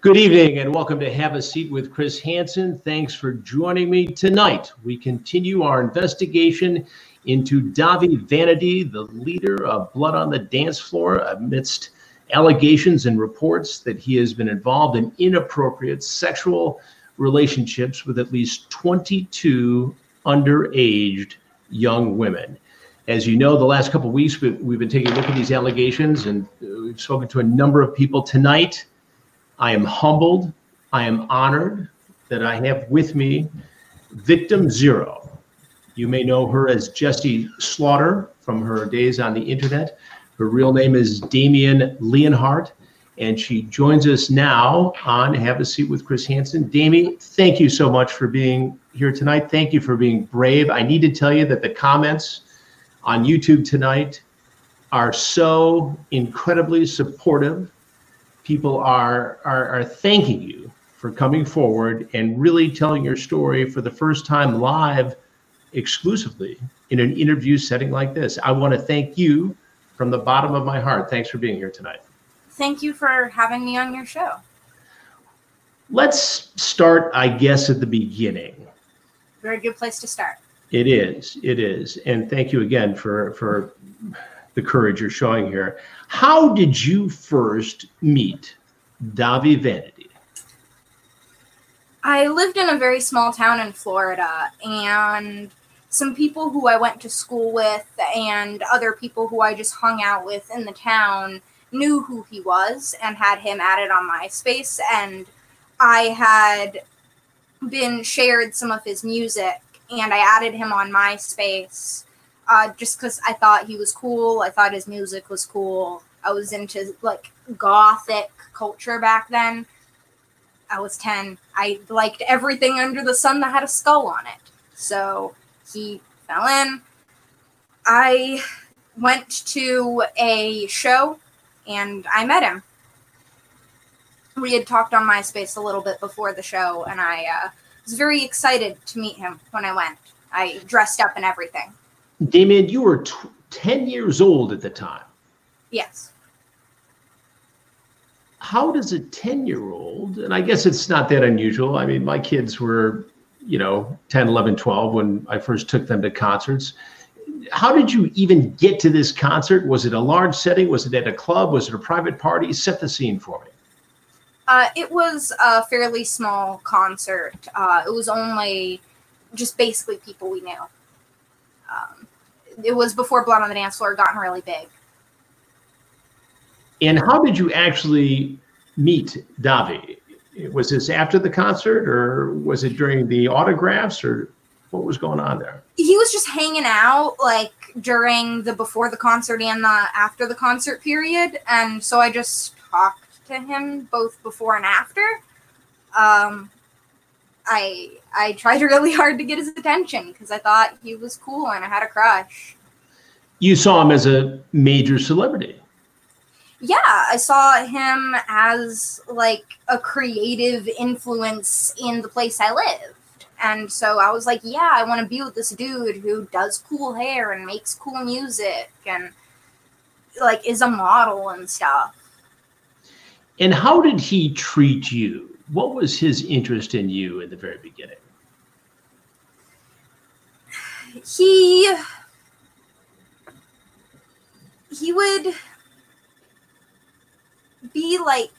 Good evening and welcome to Have a Seat with Chris Hansen. Thanks for joining me tonight. We continue our investigation into Dahvie Vanity, the leader of Blood on the Dance Floor, amidst allegations and reports that he has been involved in inappropriate sexual relationships with at least 22 underaged young women. As you know, the last couple weeks we've been taking a look at these allegations and uh, we've spoken to a number of people tonight I am humbled. I am honored that I have with me victim zero. You may know her as Jessi Slaughter from her days on the internet. Her real name is Damien Leonhardt, and she joins us now on Have a Seat with Chris Hansen. Damie, thank you so much for being here tonight. Thank you for being brave. I need to tell you that the comments on YouTube tonight are so incredibly supportive people are, are, are thanking you for coming forward and really telling your story for the first time live exclusively in an interview setting like this. I want to thank you from the bottom of my heart. Thanks for being here tonight. Thank you for having me on your show. Let's start, I guess, at the beginning. Very good place to start. It is. It is. And thank you again for for the courage you're showing here. How did you first meet Dahvie Vanity? I lived in a very small town in Florida, and some people who I went to school with and other people who I just hung out with in the town knew who he was and had him added on MySpace. And I had been shared some of his music, and I added him on MySpace uh, just because I thought he was cool. I thought his music was cool. I was into like gothic culture back then. I was 10. I liked everything under the sun that had a skull on it. So he fell in. I went to a show and I met him. We had talked on MySpace a little bit before the show, and I uh, was very excited to meet him when I went. I dressed up and everything. Damien, you were t- 10 years old at the time. Yes. How does a 10 year old, and I guess it's not that unusual. I mean, my kids were, you know, 10, 11, 12 when I first took them to concerts. How did you even get to this concert? Was it a large setting? Was it at a club? Was it a private party? Set the scene for me. Uh, it was a fairly small concert. Uh, it was only just basically people we knew. Um, it was before Blood on the Dance Floor gotten really big. And how did you actually meet Dahvie? Was this after the concert or was it during the autographs or what was going on there? He was just hanging out like during the before the concert and the after the concert period. And so I just talked to him both before and after. Um, I I tried really hard to get his attention because I thought he was cool and I had a crush. You saw him as a major celebrity. Yeah, I saw him as like a creative influence in the place I lived. And so I was like, yeah, I want to be with this dude who does cool hair and makes cool music and like is a model and stuff. And how did he treat you? What was his interest in you in the very beginning? He he would be like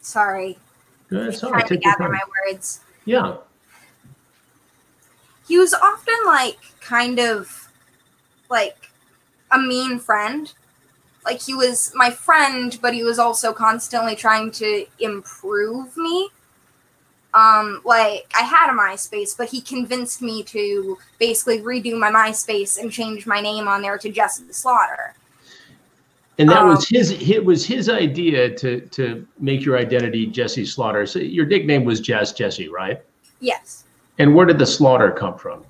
sorry. That's trying to gather my words. Yeah. He was often like kind of like a mean friend like he was my friend but he was also constantly trying to improve me. Um like i had a myspace but he convinced me to basically redo my myspace and change my name on there to jessi slaughter. And that um, was his it was his idea to to make your identity Jessi slaughter. So your nickname was jess Jesse, right? Yes. And where did the slaughter come from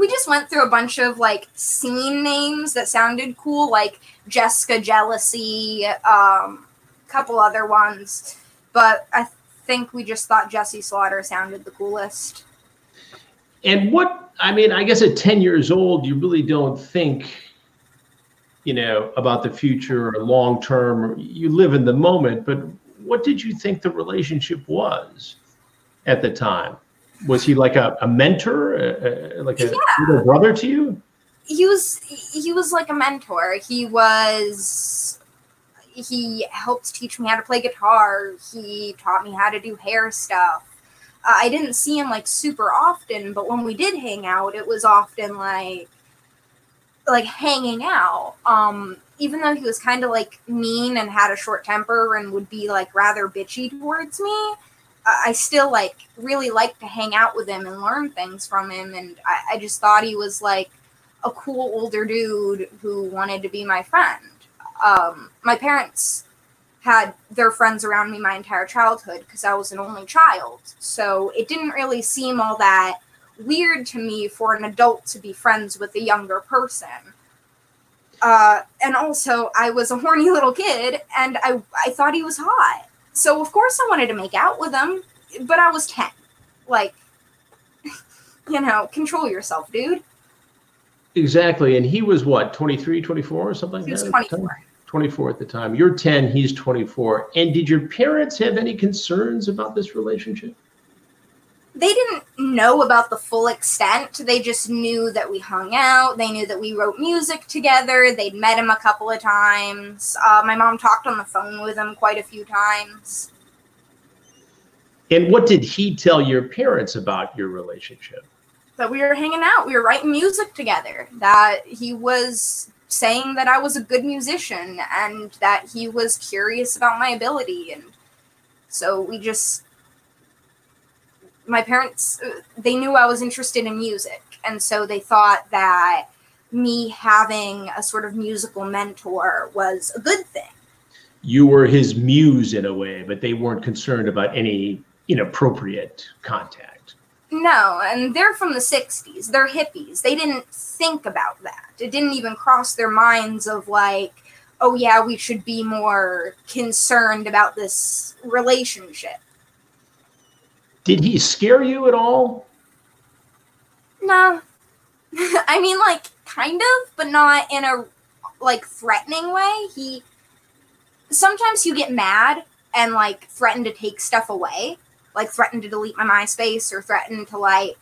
we just went through a bunch of like scene names that sounded cool like jessica jealousy um couple other ones but i think we just thought Jessi Slaughter sounded the coolest. And what I mean, I guess at 10 years old, you really don't think, you know, about the future or long term. You live in the moment, but what did you think the relationship was at the time? Was he like a, a mentor, a, a, like a yeah. little brother to you? He was. He was like a mentor. He was. He helped teach me how to play guitar. He taught me how to do hair stuff. Uh, I didn't see him like super often, but when we did hang out, it was often like like hanging out. Um, even though he was kind of like mean and had a short temper and would be like rather bitchy towards me, I still like really liked to hang out with him and learn things from him. And I, I just thought he was like a cool older dude who wanted to be my friend. Um, my parents had their friends around me my entire childhood because I was an only child. So it didn't really seem all that weird to me for an adult to be friends with a younger person. Uh, and also, I was a horny little kid and I, I thought he was hot. So, of course, I wanted to make out with him, but I was 10. Like, you know, control yourself, dude. Exactly. And he was what, 23, 24 or something? He was 24. 24 at the time. You're 10, he's 24. And did your parents have any concerns about this relationship? They didn't know about the full extent. They just knew that we hung out. They knew that we wrote music together. They'd met him a couple of times. Uh, my mom talked on the phone with him quite a few times. And what did he tell your parents about your relationship? That we were hanging out. We were writing music together. That he was saying that I was a good musician and that he was curious about my ability. And so we just my parents they knew I was interested in music, and so they thought that me having a sort of musical mentor was a good thing. You were his muse in a way, but they weren't concerned about any inappropriate contact. No, and they're from the 60s. They're hippies. They didn't think about that. It didn't even cross their minds of like, oh yeah, we should be more concerned about this relationship. Did he scare you at all? No. I mean, like, kind of, but not in a, like, threatening way. He. Sometimes you get mad and, like, threaten to take stuff away. Like, threaten to delete my MySpace or threaten to, like,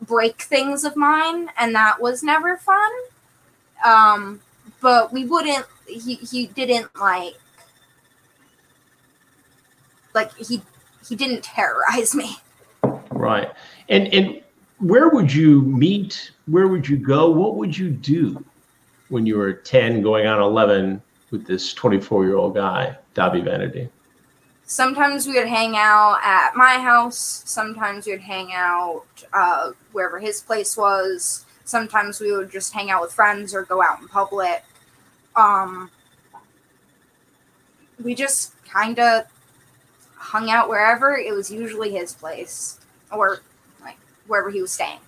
break things of mine. And that was never fun. Um, but we wouldn't. He, he didn't, like. Like, he he didn't terrorize me. Right. And and where would you meet? Where would you go? What would you do when you were 10 going on 11 with this 24 year old guy, Dahvie Vanity? Sometimes we would hang out at my house. Sometimes we would hang out uh, wherever his place was. Sometimes we would just hang out with friends or go out in public. Um, we just kind of hung out wherever. It was usually his place or like wherever he was staying.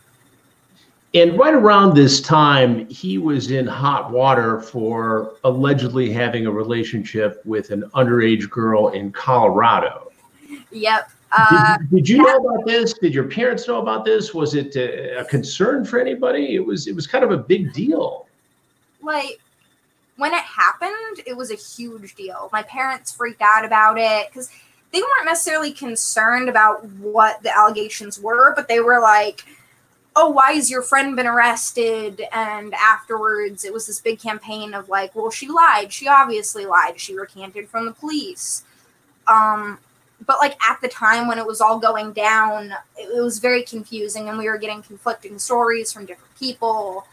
And right around this time, he was in hot water for allegedly having a relationship with an underage girl in Colorado. Yep. Uh, did, did, you yeah. know about this? Did your parents know about this? Was it a, a concern for anybody? It was. It was kind of a big deal. Like when it happened, it was a huge deal. My parents freaked out about it because they weren't necessarily concerned about what the allegations were, but they were like, oh, why has your friend been arrested? And afterwards, it was this big campaign of like, well, she lied. She obviously lied. She recanted from the police. Um, but like at the time when it was all going down, it, it was very confusing, and we were getting conflicting stories from different people.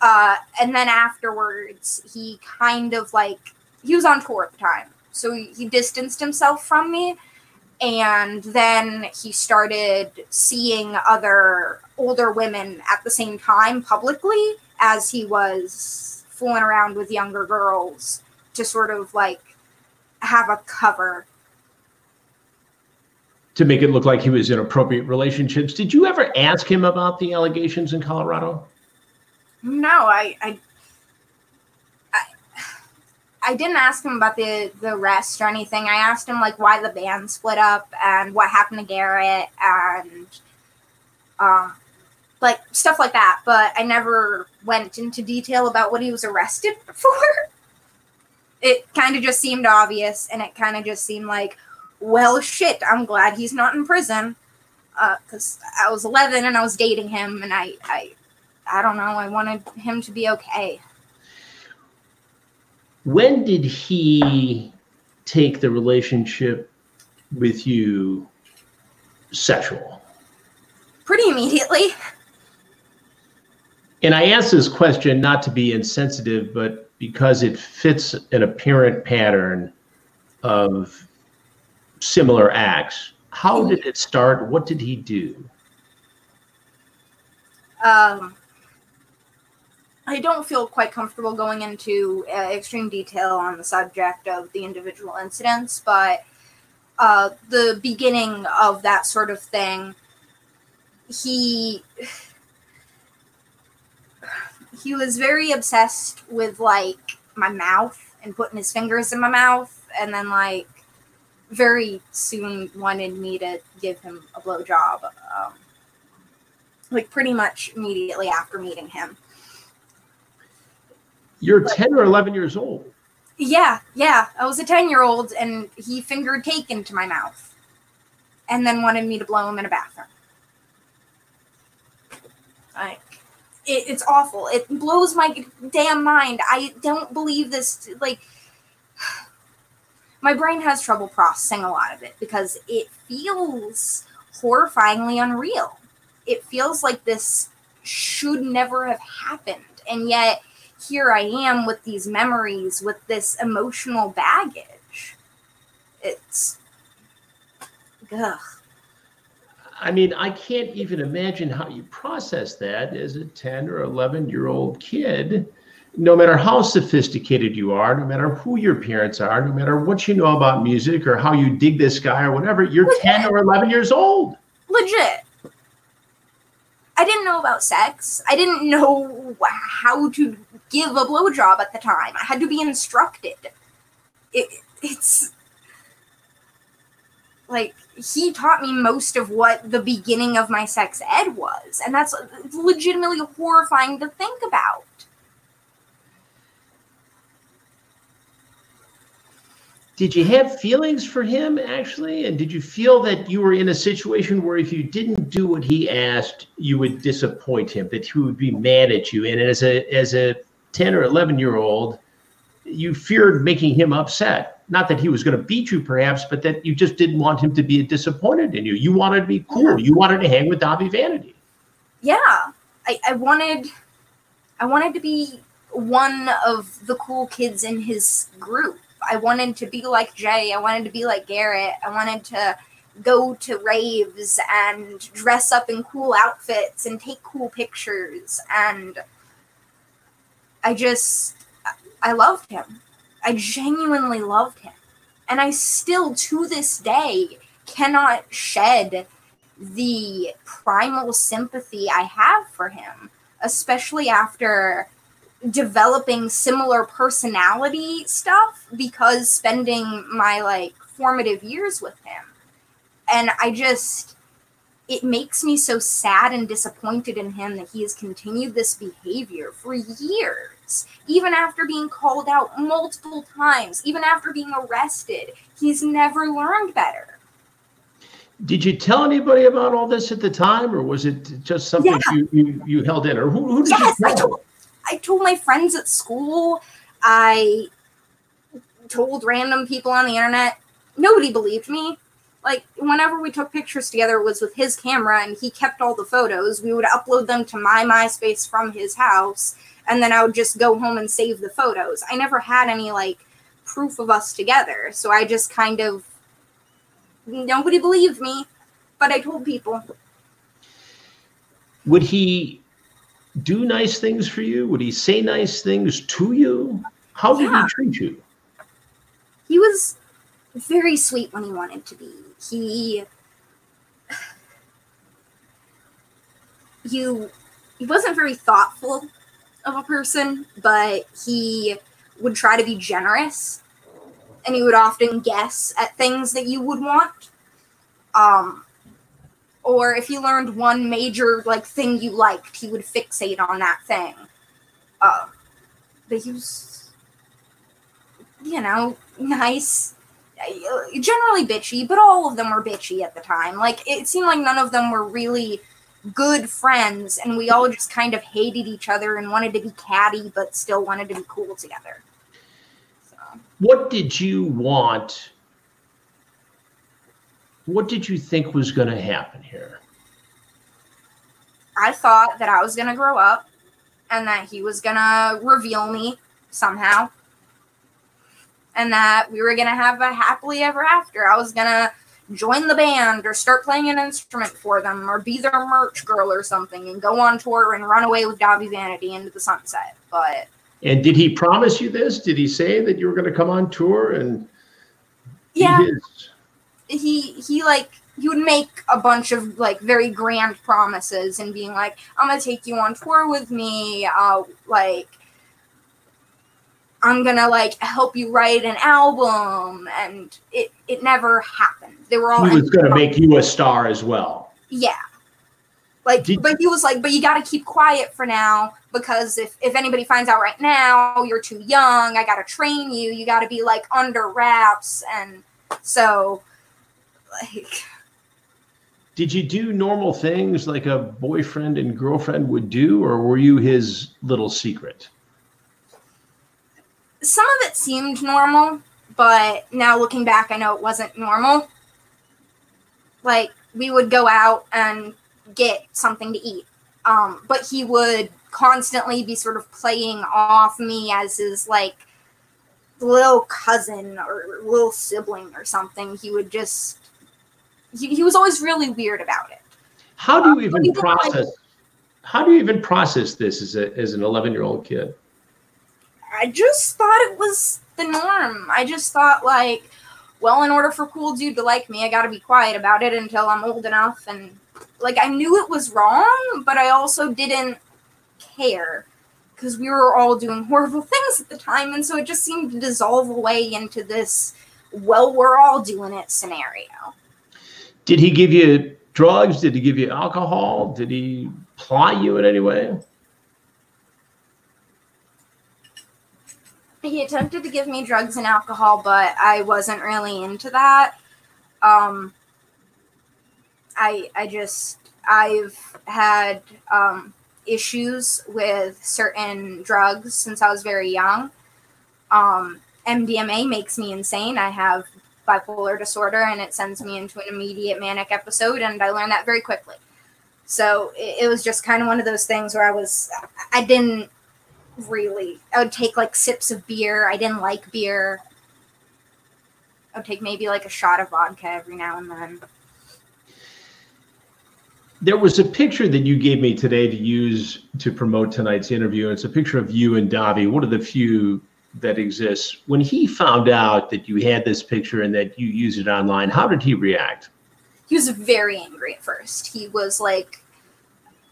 Uh, and then afterwards, he kind of like he was on tour at the time, so he, he distanced himself from me. And then he started seeing other older women at the same time publicly as he was fooling around with younger girls to sort of like have a cover to make it look like he was in appropriate relationships. Did you ever ask him about the allegations in Colorado? No, I, I I didn't ask him about the the rest or anything. I asked him like why the band split up and what happened to Garrett and um like stuff like that. But I never went into detail about what he was arrested for. It kind of just seemed obvious, and it kind of just seemed like, well, shit. I'm glad he's not in prison, because uh, I was 11 and I was dating him, and I, I, I don't know. I wanted him to be okay. When did he take the relationship with you sexual? Pretty immediately. And I ask this question not to be insensitive, but because it fits an apparent pattern of similar acts. How did it start? What did he do? Um, I don't feel quite comfortable going into uh, extreme detail on the subject of the individual incidents, but uh, the beginning of that sort of thing, he he was very obsessed with like my mouth and putting his fingers in my mouth, and then like very soon wanted me to give him a blowjob, um, like pretty much immediately after meeting him. You're but, 10 or 11 years old. Yeah, yeah. I was a 10 year old and he fingered cake into my mouth and then wanted me to blow him in a bathroom. Like, it, it's awful. It blows my damn mind. I don't believe this. Like, my brain has trouble processing a lot of it because it feels horrifyingly unreal. It feels like this should never have happened. And yet, here I am with these memories, with this emotional baggage. It's. Ugh. I mean, I can't even imagine how you process that as a 10 or 11 year old kid no matter how sophisticated you are, no matter who your parents are, no matter what you know about music or how you dig this guy or whatever, you're Legit. 10 or 11 years old. Legit. I didn't know about sex. I didn't know how to give a blowjob at the time. I had to be instructed. It, it's like he taught me most of what the beginning of my sex ed was, and that's legitimately horrifying to think about. did you have feelings for him actually and did you feel that you were in a situation where if you didn't do what he asked you would disappoint him that he would be mad at you and as a as a 10 or 11 year old you feared making him upset not that he was going to beat you perhaps but that you just didn't want him to be disappointed in you you wanted to be cool you wanted to hang with Dahvie Vanity yeah I, I wanted i wanted to be one of the cool kids in his group I wanted to be like Jay. I wanted to be like Garrett. I wanted to go to raves and dress up in cool outfits and take cool pictures. And I just, I loved him. I genuinely loved him. And I still, to this day, cannot shed the primal sympathy I have for him, especially after developing similar personality stuff because spending my like formative years with him. And I just it makes me so sad and disappointed in him that he has continued this behavior for years. Even after being called out multiple times, even after being arrested, he's never learned better. Did you tell anybody about all this at the time, or was it just something yeah. you, you, you held in? Or who, who did yes, you tell? I told my friends at school. I told random people on the internet. Nobody believed me. Like whenever we took pictures together it was with his camera and he kept all the photos. We would upload them to my MySpace from his house and then I would just go home and save the photos. I never had any like proof of us together. So I just kind of nobody believed me, but I told people. Would he do nice things for you? Would he say nice things to you? How did yeah. he treat you? He was very sweet when he wanted to be. He you he wasn't very thoughtful of a person, but he would try to be generous and he would often guess at things that you would want. Um or if he learned one major like thing you liked, he would fixate on that thing. Uh, but he was, you know, nice, Uh, generally bitchy, but all of them were bitchy at the time. Like it seemed like none of them were really good friends, and we all just kind of hated each other and wanted to be catty, but still wanted to be cool together. So. What did you want what did you think was going to happen here? I thought that I was going to grow up and that he was going to reveal me somehow and that we were going to have a happily ever after. I was going to join the band or start playing an instrument for them or be their merch girl or something and go on tour and run away with Dahvie Vanity into the sunset. But and did he promise you this? Did he say that you were going to come on tour and yeah, his he he like he would make a bunch of like very grand promises and being like, I'm gonna take you on tour with me, uh, like I'm gonna like help you write an album, and it it never happened. They were all he was gonna make you a star as well. Yeah, like, Did, but he was like, but you got to keep quiet for now because if if anybody finds out right now, you're too young. I got to train you. You got to be like under wraps, and so like did you do normal things like a boyfriend and girlfriend would do or were you his little secret some of it seemed normal but now looking back i know it wasn't normal like we would go out and get something to eat um, but he would constantly be sort of playing off me as his like little cousin or little sibling or something he would just he, he was always really weird about it. How do you um, even process? how do you even process this as a as an eleven year old kid? I just thought it was the norm. I just thought like, well, in order for cool dude to like me, I got to be quiet about it until I'm old enough and like I knew it was wrong, but I also didn't care because we were all doing horrible things at the time, and so it just seemed to dissolve away into this well, we're all doing it scenario. Did he give you drugs? Did he give you alcohol? Did he ply you in any way? He attempted to give me drugs and alcohol, but I wasn't really into that. Um, I I just I've had um, issues with certain drugs since I was very young. Um, MDMA makes me insane. I have bipolar disorder and it sends me into an immediate manic episode and i learned that very quickly so it, it was just kind of one of those things where i was i didn't really i would take like sips of beer i didn't like beer i would take maybe like a shot of vodka every now and then there was a picture that you gave me today to use to promote tonight's interview. It's a picture of you and Dahvie, one of the few that exists. When he found out that you had this picture and that you use it online, how did he react? He was very angry at first. He was like,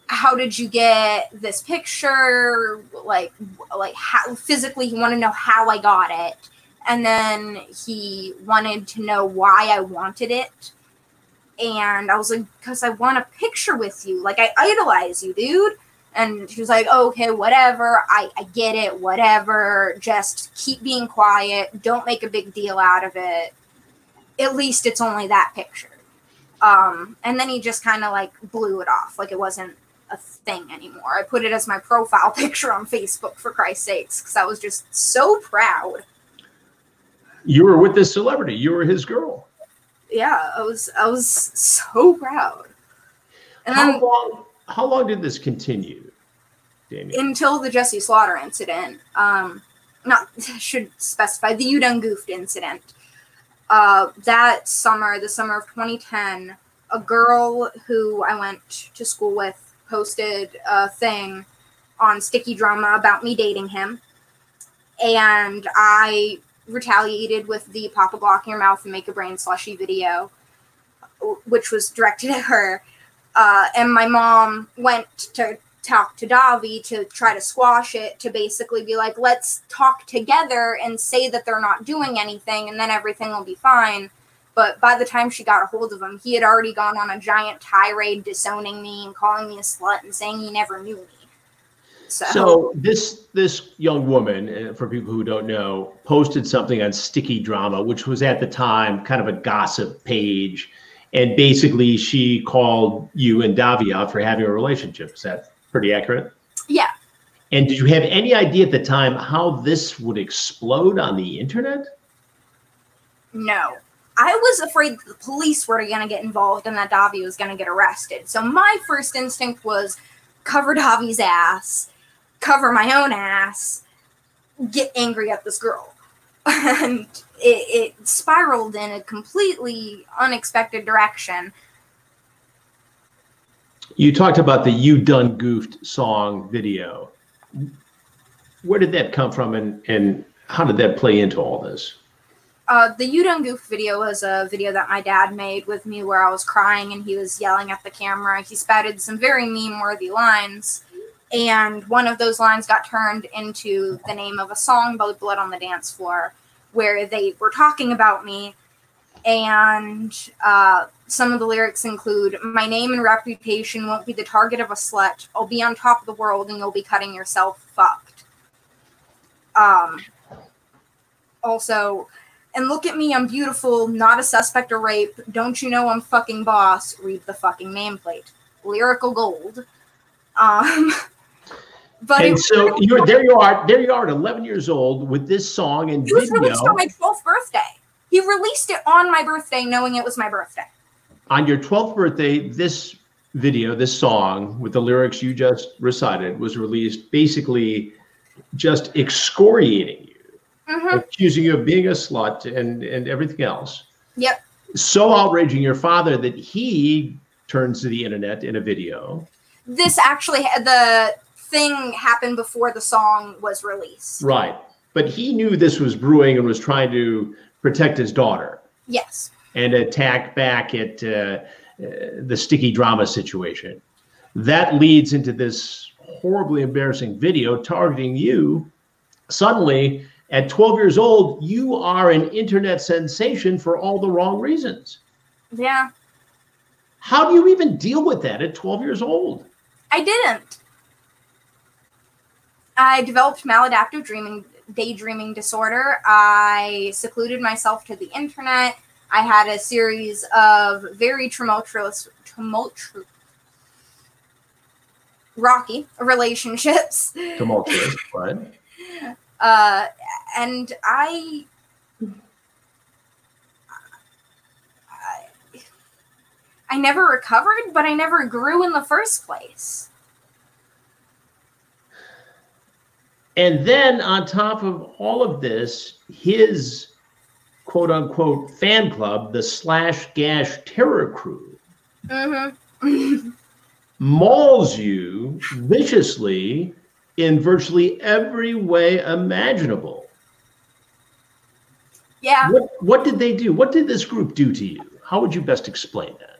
"How did you get this picture? Like, like how physically? He wanted to know how I got it." And then he wanted to know why I wanted it. And I was like, because I want a picture with you. Like, I idolize you, dude. And she was like, okay, whatever. I, I get it, whatever. Just keep being quiet. Don't make a big deal out of it. At least it's only that picture. Um, and then he just kind of like blew it off, like it wasn't a thing anymore. I put it as my profile picture on Facebook for Christ's sakes, because I was just so proud. You were with this celebrity. You were his girl. Yeah, I was. I was so proud. And how then, long? How long did this continue? Damien? Until the Jessi Slaughter incident. Um, not should specify the You Done Goofed incident. Uh, that summer, the summer of 2010, a girl who I went to school with posted a thing on Sticky Drama about me dating him. And I retaliated with the pop a Glock in your mouth and make a brain slushy video, which was directed at her. Uh, and my mom went to talk to Dahvie to try to squash it, to basically be like, let's talk together and say that they're not doing anything, and then everything will be fine. But by the time she got a hold of him, he had already gone on a giant tirade disowning me and calling me a slut and saying he never knew me. So, so this this young woman, uh, for people who don't know, posted something on Sticky Drama, which was at the time kind of a gossip page, and basically she called you and Dahvie out for having a relationship. Is that pretty accurate? Yeah. And did you have any idea at the time how this would explode on the internet? No. I was afraid the police were going to get involved and that Dahvie was going to get arrested. So my first instinct was cover Dahvie's ass cover my own ass, get angry at this girl. and it, it spiraled in a completely unexpected direction. You talked about the You Done Goofed song video. Where did that come from and, and how did that play into all this? Uh, the You Done Goof video was a video that my dad made with me where I was crying and he was yelling at the camera. He spouted some very meme worthy lines and one of those lines got turned into the name of a song by Blood on the Dance Floor, where they were talking about me. And uh, some of the lyrics include My name and reputation won't be the target of a slut. I'll be on top of the world and you'll be cutting yourself fucked. Um, also, and look at me, I'm beautiful, not a suspect of rape. Don't you know I'm fucking boss? Read the fucking nameplate. Lyrical gold. Um, But and so you're there. You are there. You are at 11 years old with this song and it was video. released on my 12th birthday. He released it on my birthday, knowing it was my birthday. On your 12th birthday, this video, this song with the lyrics you just recited, was released. Basically, just excoriating mm-hmm. accusing you of being a slut and and everything else. Yep. So outraging your father that he turns to the internet in a video. This actually the thing happened before the song was released. Right. But he knew this was brewing and was trying to protect his daughter. Yes. And attack back at uh, uh, the sticky drama situation. That leads into this horribly embarrassing video targeting you. Suddenly, at 12 years old, you are an internet sensation for all the wrong reasons. Yeah. How do you even deal with that at 12 years old? I didn't. I developed maladaptive dreaming daydreaming disorder. I secluded myself to the internet. I had a series of very tumultuous, tumultuous, rocky relationships. Tumultuous, what? Uh, and I, I, I never recovered, but I never grew in the first place. And then on top of all of this, his quote unquote fan club, the Slash Gash Terror Crew, mm-hmm. mauls you viciously in virtually every way imaginable. Yeah. What, what did they do? What did this group do to you? How would you best explain that?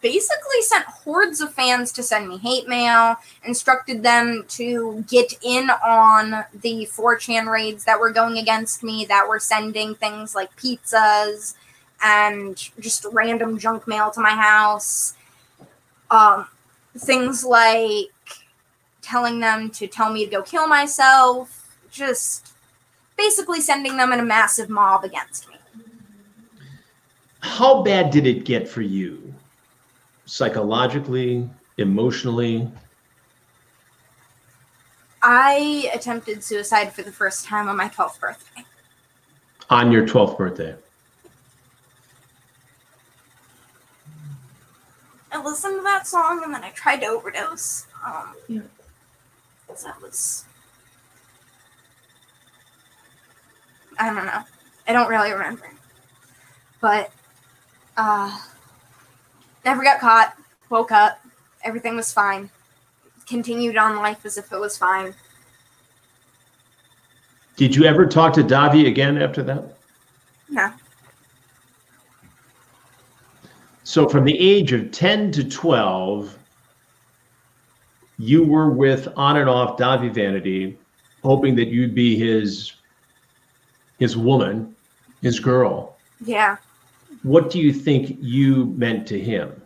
basically sent hordes of fans to send me hate mail, instructed them to get in on the 4chan raids that were going against me, that were sending things like pizzas and just random junk mail to my house. Um, things like telling them to tell me to go kill myself, just basically sending them in a massive mob against me. How bad did it get for you? psychologically, emotionally? I attempted suicide for the first time on my 12th birthday. On your 12th birthday? I listened to that song and then I tried to overdose. Um, yeah. That was. I don't know. I don't really remember. But, uh, Never got caught. Woke up. Everything was fine. Continued on life as if it was fine. Did you ever talk to Dahvie again after that? No. So from the age of 10 to 12, you were with on and off Dahvie Vanity, hoping that you'd be his his woman, his girl. Yeah. what do you think you meant to him?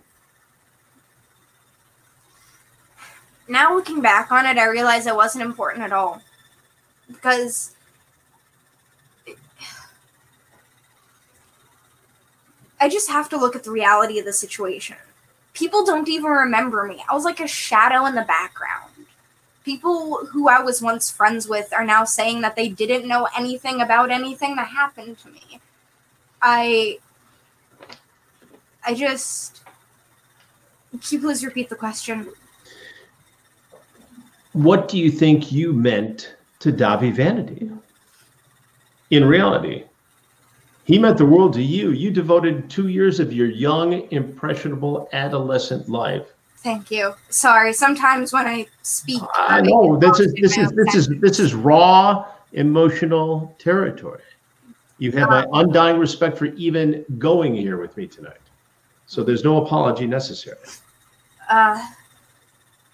Now looking back on it, I realize it wasn't important at all. Because I just have to look at the reality of the situation. People don't even remember me. I was like a shadow in the background. People who I was once friends with are now saying that they didn't know anything about anything that happened to me. I I just can you please repeat the question? What do you think you meant to Dahvie Vanity? In reality, he meant the world to you. You devoted two years of your young, impressionable adolescent life. Thank you. Sorry, sometimes when I speak, I know this is this is this is this is raw emotional territory. You have my undying respect for even going here with me tonight. So there's no apology necessary. Uh,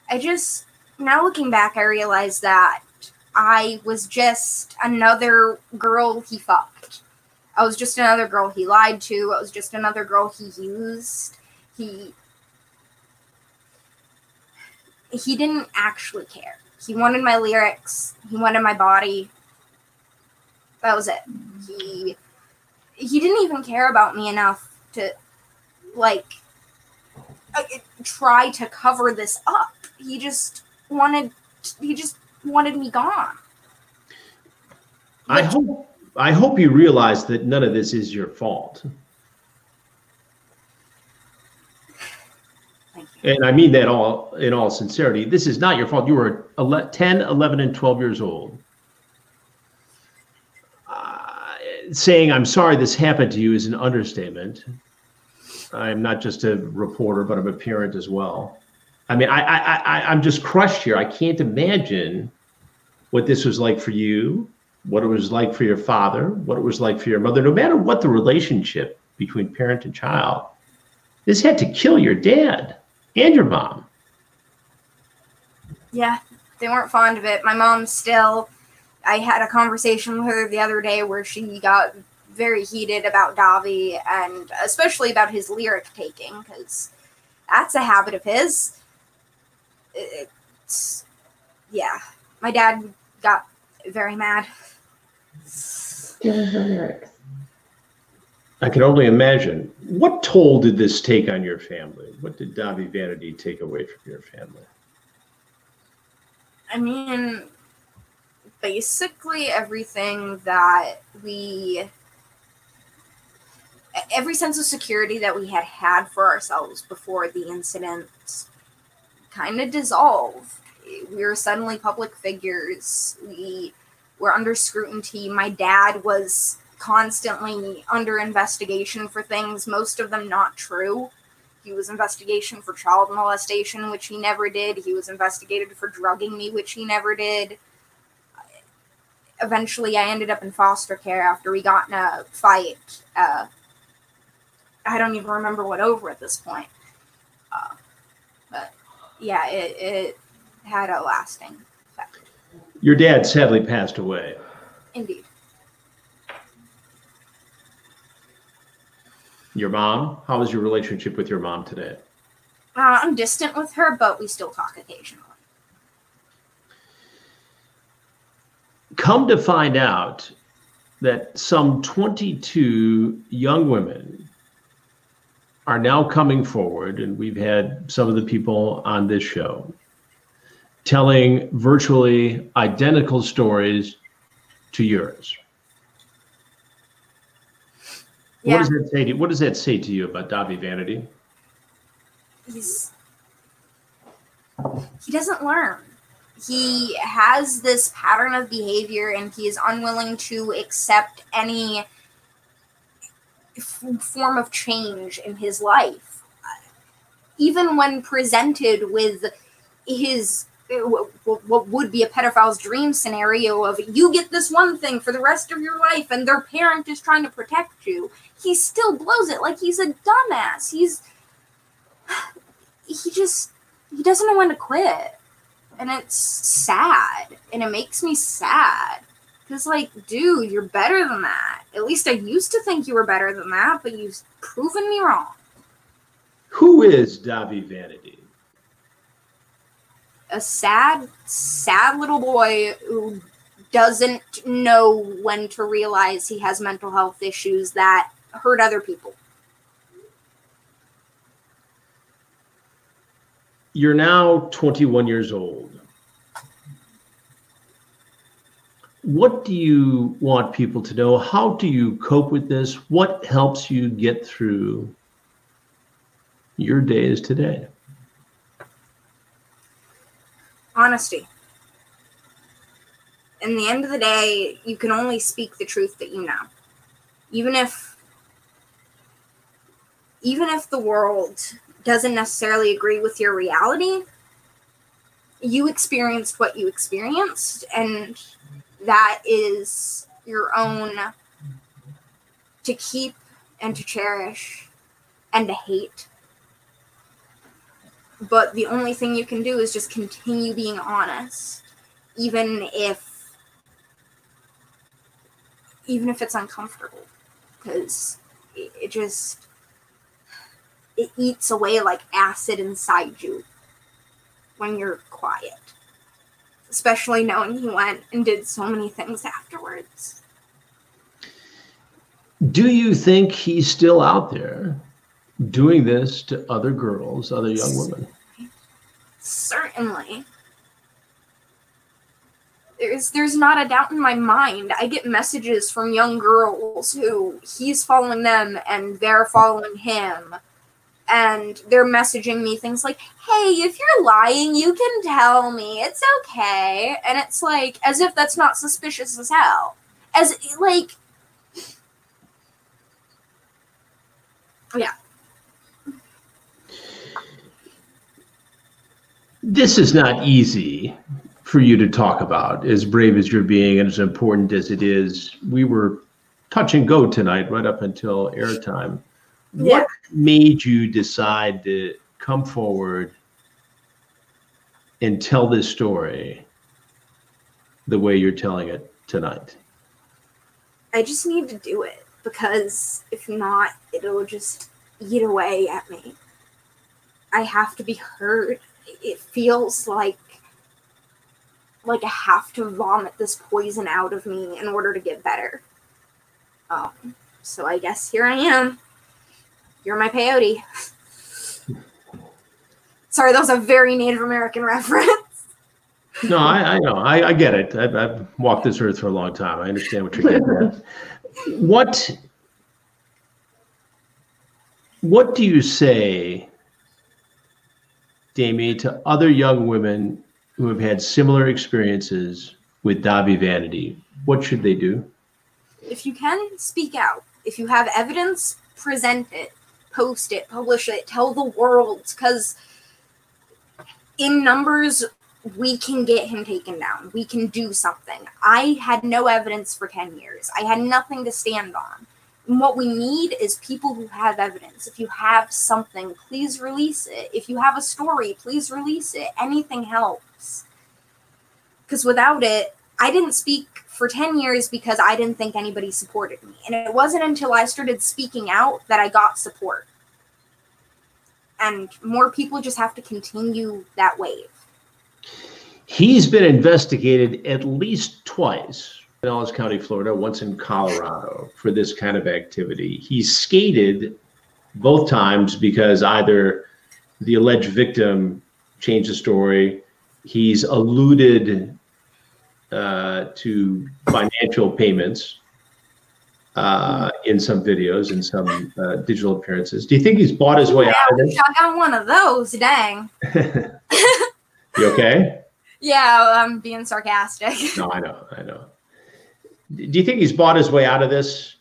I just now looking back, I realized that I was just another girl he fucked. I was just another girl he lied to. I was just another girl he used. He he didn't actually care. He wanted my lyrics. He wanted my body. That was it. He he didn't even care about me enough to like uh, try to cover this up. He just wanted he just wanted me gone. I hope I hope you realize that none of this is your fault. And I mean that all in all sincerity. This is not your fault. You were 10, 11, and 12 years old. Uh, saying I'm sorry this happened to you is an understatement. I'm not just a reporter, but I'm a parent as well. I mean, I, I, I, I'm just crushed here. I can't imagine what this was like for you, what it was like for your father, what it was like for your mother. No matter what the relationship between parent and child, this had to kill your dad and your mom. Yeah, they weren't fond of it. My mom still. I had a conversation with her the other day where she got very heated about Dahvie and especially about his lyric taking because that's a habit of his. It's yeah. My dad got very mad. Lyrics. I can only imagine. What toll did this take on your family? What did Dahvie Vanity take away from your family? I mean, basically everything that we every sense of security that we had had for ourselves before the incident kind of dissolved. We were suddenly public figures. We were under scrutiny. My dad was constantly under investigation for things, most of them not true. He was investigation for child molestation, which he never did. He was investigated for drugging me, which he never did. Eventually, I ended up in foster care after we got in a fight. Uh, I don't even remember what over at this point. Uh, but yeah, it, it had a lasting. Your dad sadly passed away. Indeed. Your mom? How is your relationship with your mom today? Uh, I'm distant with her, but we still talk occasionally. Come to find out that some 22 young women are now coming forward, and we've had some of the people on this show telling virtually identical stories to yours. Yeah. What does that say to you? What does that say to you about Dahvie Vanity? He's he doesn't learn. He has this pattern of behavior and he is unwilling to accept any form of change in his life. Even when presented with his Uh, what would be a pedophile's dream scenario of you get this one thing for the rest of your life and their parent is trying to protect you he still blows it like he's a dumbass he's he just he doesn't know when to quit and it's sad and it makes me sad Because, like, dude, you're better than that. At least I used to think you were better than that, but you've proven me wrong. Who is Dahvie Vanity? A sad, sad little boy who doesn't know when to realize he has mental health issues that hurt other people. You're now 21 years old. What do you want people to know? How do you cope with this? What helps you get through your days today? Honesty. In the end of the day, you can only speak the truth that you know. Even if even if the world doesn't necessarily agree with your reality, you experienced what you experienced and that is your own to keep and to cherish and to hate. But the only thing you can do is just continue being honest, even if even if it's uncomfortable, because it, it just it eats away like acid inside you when you're quiet. Especially knowing he went and did so many things afterwards. Do you think he's still out there doing this to other girls, other young women? Certainly. There's there's not a doubt in my mind. I get messages from young girls who he's following them and they're following him and they're messaging me things like, hey, if you're lying, you can tell me. It's okay. And it's like, as if that's not suspicious as hell. As, like, yeah. This is not easy for you to talk about, as brave as you're being and as important as it is. We were touch and go tonight, right up until airtime. Yeah. What made you decide to come forward and tell this story the way you're telling it tonight? I just need to do it because if not, it'll just eat away at me. I have to be heard. It feels like like I have to vomit this poison out of me in order to get better. Um, so I guess here I am. You're my peyote. Sorry, that was a very Native American reference. No, I, I know. I, I get it. I've, I've walked this earth for a long time. I understand what you're getting at. What what do you say, Damie, to other young women who have had similar experiences with Dahvie Vanity? What should they do? If you can, speak out. If you have evidence, present it, post it, publish it, tell the world, because in numbers, we can get him taken down. We can do something. I had no evidence for 10 years. I had nothing to stand on. What we need is people who have evidence. If you have something, please release it. If you have a story, please release it. Anything helps. Because without it, I didn't speak for 10 years because I didn't think anybody supported me. And it wasn't until I started speaking out that I got support. And more people just have to continue that wave. He's been investigated at least twice in Ellis County, Florida, once in Colorado for this kind of activity. He skated both times because either the alleged victim changed the story, he's alluded uh, to financial payments uh, in some videos and some uh, digital appearances. Do you think he's bought his way Yeah, out of this? I got one of those. Dang. you okay? Yeah, I'm being sarcastic. No, I know, I know. Do you think he's bought his way out of this?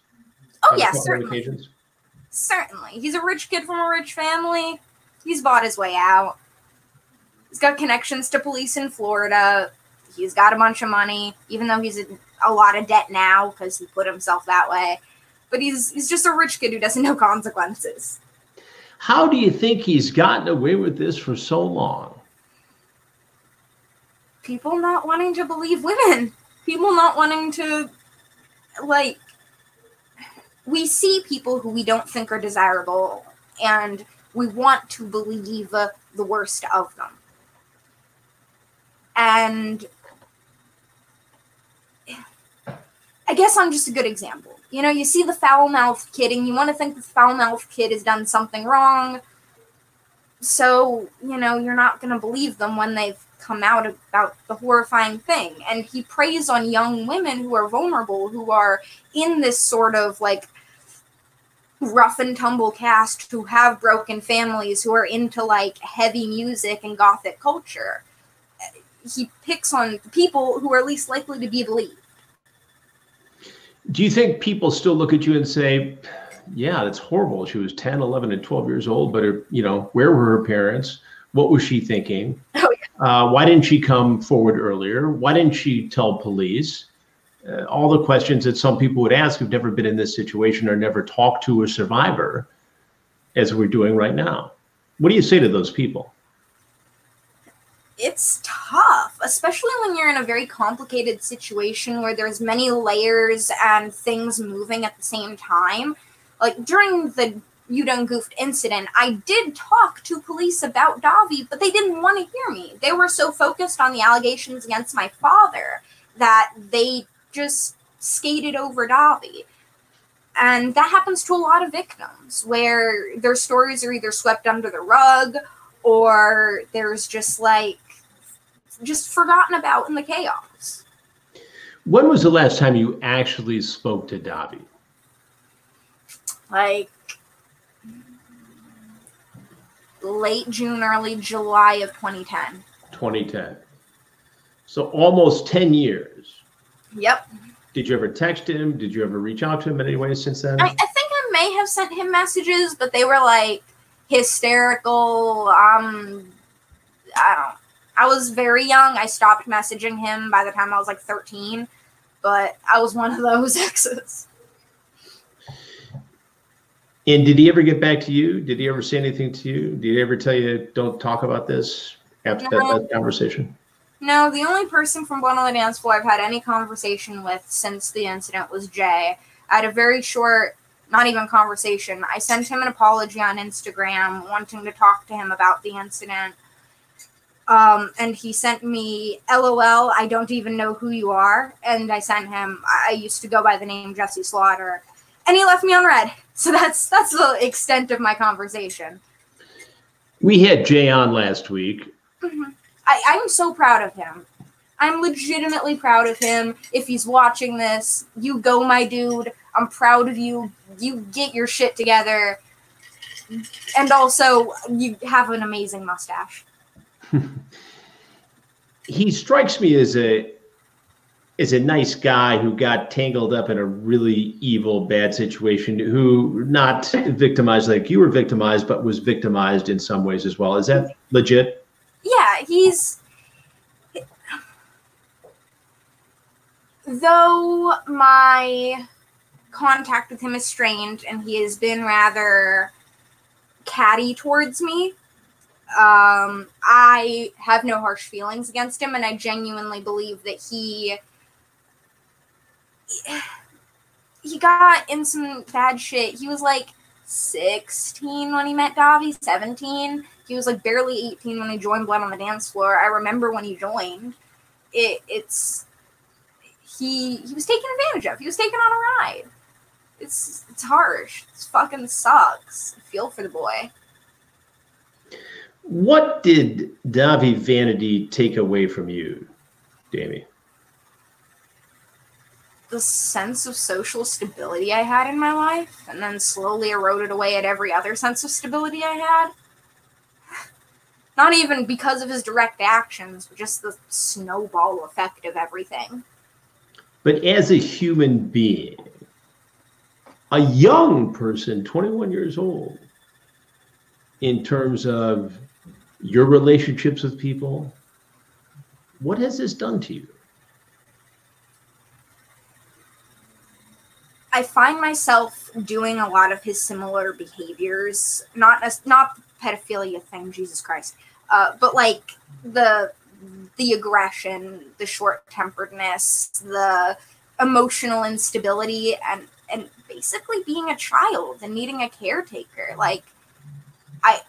Oh, a yeah, certainly. occasions? Certainly. He's a rich kid from a rich family. He's bought his way out. He's got connections to police in Florida. He's got a bunch of money, even though he's in a lot of debt now because he put himself that way. But he's he's just a rich kid who doesn't know consequences. How do you think he's gotten away with this for so long? People not wanting to believe women. people not wanting to like we see people who we don't think are desirable and we want to believe uh, the worst of them. And i guess i'm just a good example. You know you see the foul-mouthed kid and you want to think the foul-mouthed kid has done something wrong so you know you're not going to believe them when they've come out about the horrifying thing. And he preys on young women who are vulnerable who are in this sort of like rough and tumble cast who have broken families who are into like heavy music and gothic culture. He picks on people who are least likely to be believed. Do you think people still look at you and say yeah that's horrible. She was 10 11 and 12 years old but her, you know where were her parents? What was she thinking? Oh, yeah. uh, why didn't she come forward earlier? Why didn't she tell police? Uh, all the questions that some people would ask who've never been in this situation or never talked to a survivor as we're doing right now. What do you say to those people? It's tough, especially when you're in a very complicated situation where there's many layers and things moving at the same time. Like during the you done goofed incident, I did talk to police about Dahvie, but they didn't want to hear me. They were so focused on the allegations against my father that they just skated over Dahvie. And that happens to a lot of victims where their stories are either swept under the rug or there's just like just forgotten about in the chaos. When was the last time you actually spoke to Dahvie? Like late June, early July of 2010. 2010. So almost 10 years. Yep. Did you ever text him? Did you ever reach out to him in any way since then? I, I think I may have sent him messages, but they were like hysterical. Um, I don't I was very young. I stopped messaging him by the time I was like 13, but I was one of those exes. And did he ever get back to you? Did he ever say anything to you? Did he ever tell you don't talk about this after no. that, that, conversation? No, the only person from Blood on the Dance Floor I've had any conversation with since the incident was Jay. I had a very short, not even conversation. I sent him an apology on Instagram, wanting to talk to him about the incident. Um, and he sent me LOL, I don't even know who you are. And I sent him, I used to go by the name Jessi Slaughter. And he left me on read. So that's that's the extent of my conversation. We had Jay on last week. Mm-hmm. I, I'm so proud of him. I'm legitimately proud of him. If he's watching this, you go, my dude. I'm proud of you. You get your shit together. And also, you have an amazing mustache. he strikes me as a as a nice guy who got tangled up in a really evil, bad situation, who not victimized like you were victimized, but was victimized in some ways as well. Is that legit? Yeah, he's. Though my contact with him is strained and he has been rather catty towards me, um, I have no harsh feelings against him, and I genuinely believe that he he got in some bad shit. He was like 16 when he met Dahvie, 17. He was like barely 18 when he joined Blood on the Dance Floor. I remember when he joined. It, it's he he was taken advantage of. He was taken on a ride. It's it's harsh. It fucking sucks. I feel for the boy. What did Dahvie Vanity take away from you, Damie? The sense of social stability I had in my life, and then slowly eroded away at every other sense of stability I had. Not even because of his direct actions, but just the snowball effect of everything. But as a human being, a young person, 21 years old, in terms of your relationships with people. What has this done to you? I find myself doing a lot of his similar behaviors, not as not pedophilia thing, Jesus Christ, uh, but like the the aggression, the short temperedness, the emotional instability, and and basically being a child and needing a caretaker. Like, I.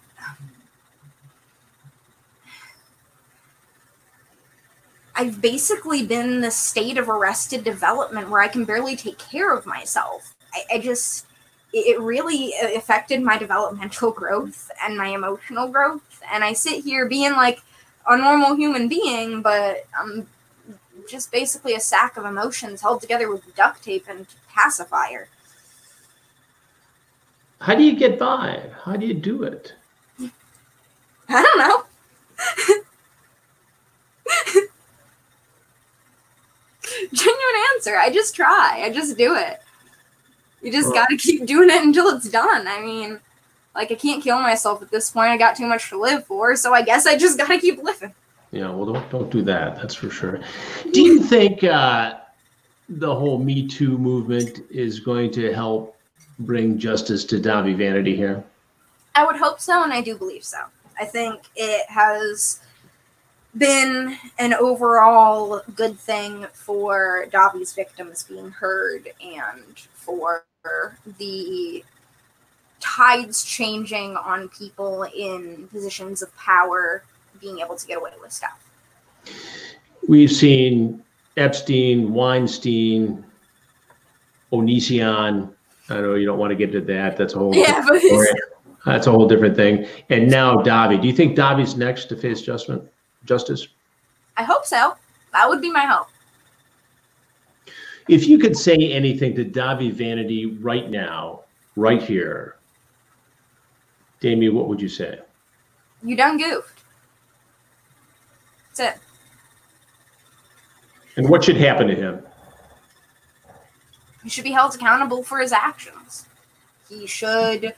I've basically been in this state of arrested development where I can barely take care of myself. I, I just, it really affected my developmental growth and my emotional growth. And I sit here being like a normal human being, but I'm just basically a sack of emotions held together with duct tape and pacifier. How do you get by? How do you do it? I don't know. Genuine answer. I just try. I just do it. You just got to keep doing it until it's done. I mean, like I can't kill myself at this point. I got too much to live for, so I guess I just got to keep living. Yeah, well, don't don't do that. That's for sure. Do you think uh, the whole Me Too movement is going to help bring justice to Dahvie Vanity here? I would hope so, and I do believe so. I think it has been an overall good thing for Dahvie's victims being heard and for the tides changing on people in positions of power being able to get away with stuff. We've seen Epstein, Weinstein, Onision. I know you don't want to get to that. That's a whole yeah, that's a whole different thing. And now Dahvie. Do you think Dahvie's next to face judgment, justice? I hope so. That would be my hope. If you could say anything to Dahvie Vanity right now, right here, Damien, what would you say? You done goofed. That's it. And what should happen to him? He should be held accountable for his actions. He should.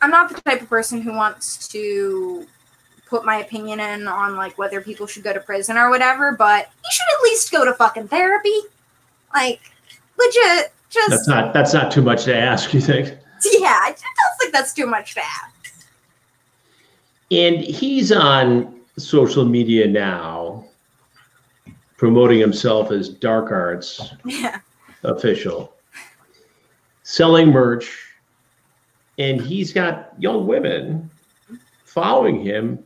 I'm not the type of person who wants to put my opinion in on like whether people should go to prison or whatever, but he should at least go to fucking therapy. Like legit just That's not that's not too much to ask, you think? Yeah, I don't think that's too much to ask. And he's on social media now promoting himself as Dark Arts Yeah. official, selling merch, and he's got young women following him.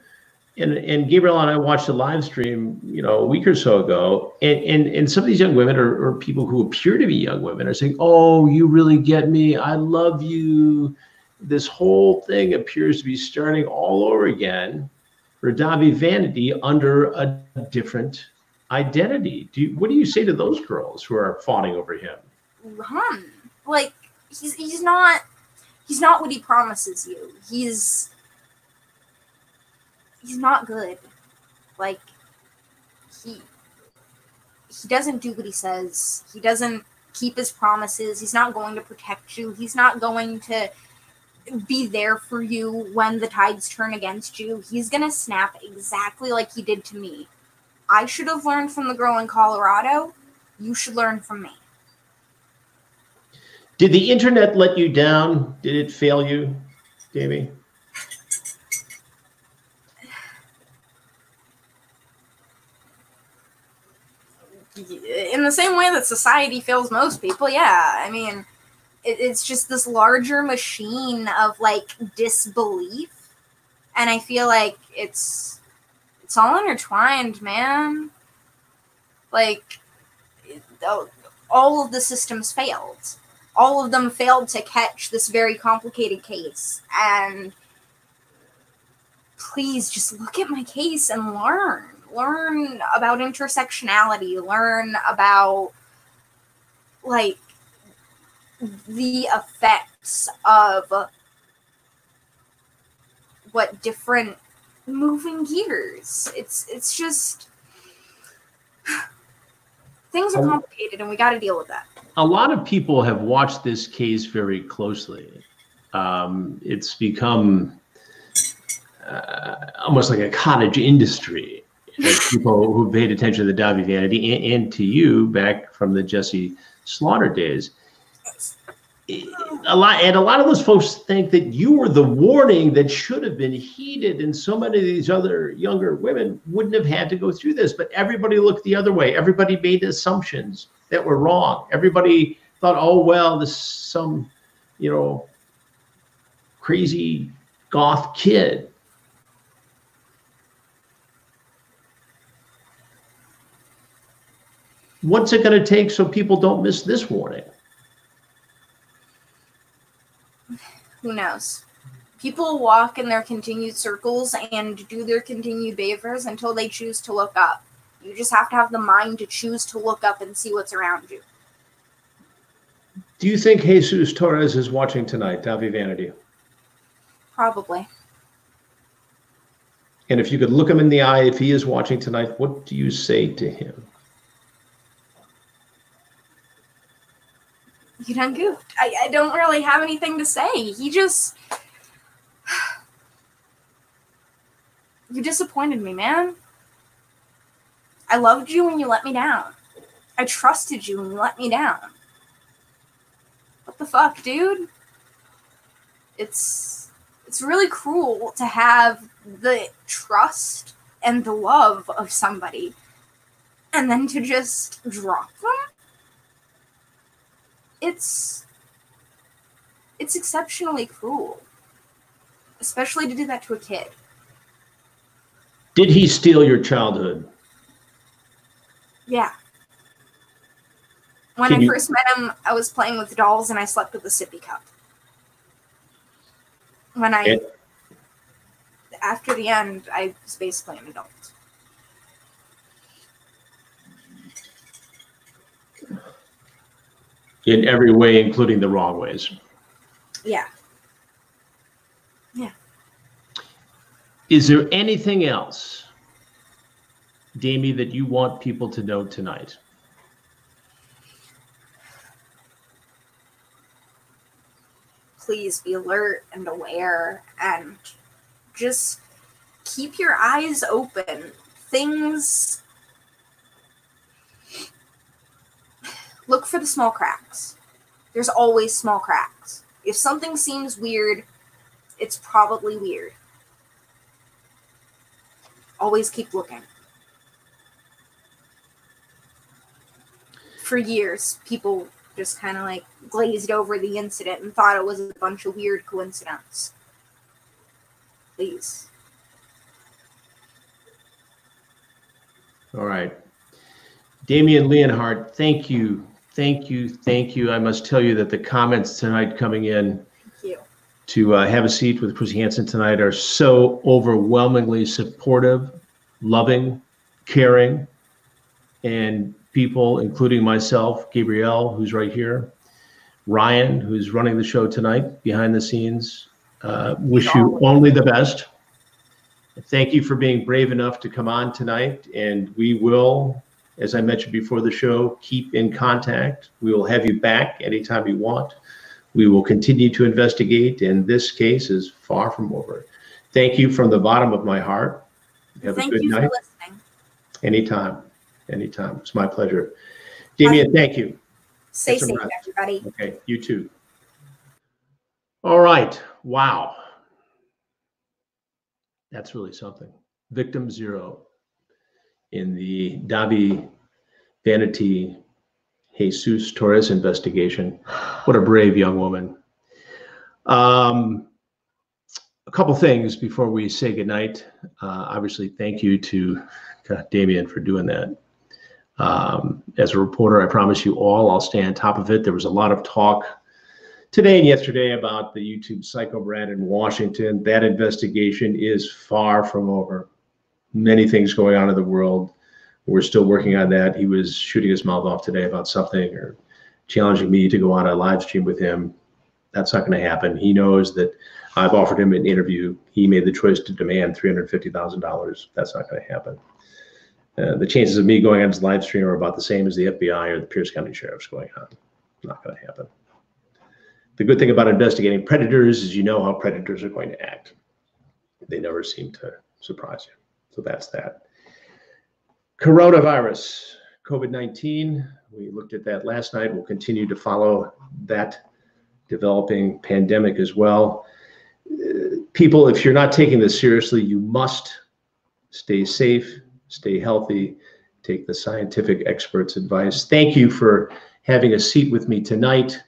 And, and Gabriel and I watched a live stream, you know, a week or so ago, and and, and some of these young women are people who appear to be young women are saying, "Oh, you really get me. I love you." This whole thing appears to be starting all over again for Dahvie Vanity under a different identity. Do you, what do you say to those girls who are fawning over him? Run. Like he's he's not he's not what he promises you. He's he's not good. Like he he doesn't do what he says. He doesn't keep his promises. He's not going to protect you. He's not going to be there for you when the tides turn against you. He's going to snap exactly like he did to me. I should have learned from the girl in Colorado. You should learn from me. Did the internet let you down? Did it fail you, Davey? In the same way that society fails most people, yeah. I mean, it, it's just this larger machine of like disbelief, and I feel like it's it's all intertwined, man. Like all of the systems failed. All of them failed to catch this very complicated case, and please just look at my case and learn. Learn about intersectionality. Learn about like the effects of what different moving gears. It's it's just things are Um, complicated and we got to deal with that. A lot of people have watched this case very closely. Um, it's become uh, almost like a cottage industry. People who paid attention to the Dahvie Vanity and, and to you back from the Jessi Slaughter days. a lot and a lot of those folks think that you were the warning that should have been heeded and so many of these other younger women wouldn't have had to go through this but everybody looked the other way everybody made assumptions that were wrong everybody thought oh well this some you know crazy goth kid what's it going to take so people don't miss this warning who knows? People walk in their continued circles and do their continued behaviors until they choose to look up. You just have to have the mind to choose to look up and see what's around you. Do you think Jesus Torres is watching tonight, Dahvie Vanity? Probably. And if you could look him in the eye, if he is watching tonight, what do you say to him? you done goofed. I, I don't really have anything to say. He just. You disappointed me, man. I loved you when you let me down. I trusted you when you let me down. What the fuck, dude? It's it's really cruel to have the trust and the love of somebody and then to just drop them it's it's exceptionally cruel especially to do that to a kid did he steal your childhood yeah when i you... first met him i was playing with dolls and i slept with a sippy cup when i it... after the end i was basically an adult in every way, including the wrong ways. Yeah. Yeah. Is there anything else, Damie, that you want people to know tonight? Please be alert and aware and just keep your eyes open. Things look for the small cracks. There's always small cracks. If something seems weird, it's probably weird. Always keep looking. For years, people just kind of like glazed over the incident and thought it was a bunch of weird coincidence. Please. All right. Damien Leonhardt, thank you Thank you, thank you. I must tell you that the comments tonight coming in to uh, have a seat with Chris Hansen tonight are so overwhelmingly supportive, loving, caring, and people, including myself, Gabrielle, who's right here, Ryan, who's running the show tonight behind the scenes. Uh, wish you only the best. Thank you for being brave enough to come on tonight, and we will as I mentioned before the show, keep in contact. We will have you back anytime you want. We will continue to investigate, and this case is far from over. Thank you from the bottom of my heart. Have thank a good you night. for listening. Anytime, anytime. It's my pleasure. Damien, thank you. Stay safe, everybody. Okay, you too. All right. Wow. That's really something. Victim zero in the Dahvie Vanity Jesus Torres investigation. What a brave young woman. Um, a couple things before we say goodnight. Uh, obviously, thank you to Damien for doing that. Um, as a reporter, I promise you all I'll stay on top of it. There was a lot of talk today and yesterday about the YouTube psycho brand in Washington. That investigation is far from over many things going on in the world. We're still working on that. He was shooting his mouth off today about something or challenging me to go on a live stream with him. That's not going to happen. He knows that I've offered him an interview. He made the choice to demand $350,000. That's not going to happen. Uh, the chances of me going on his live stream are about the same as the FBI or the Pierce County Sheriff's going on. Not going to happen. The good thing about investigating predators is you know how predators are going to act. They never seem to surprise you. So that's that. Coronavirus, COVID 19. We looked at that last night. We'll continue to follow that developing pandemic as well. Uh, People, if you're not taking this seriously, you must stay safe, stay healthy, take the scientific experts' advice. Thank you for having a seat with me tonight.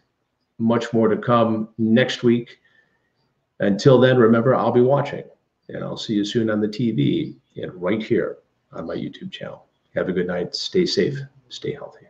Much more to come next week. Until then, remember, I'll be watching and I'll see you soon on the TV and right here on my YouTube channel. Have a good night. Stay safe. Stay healthy.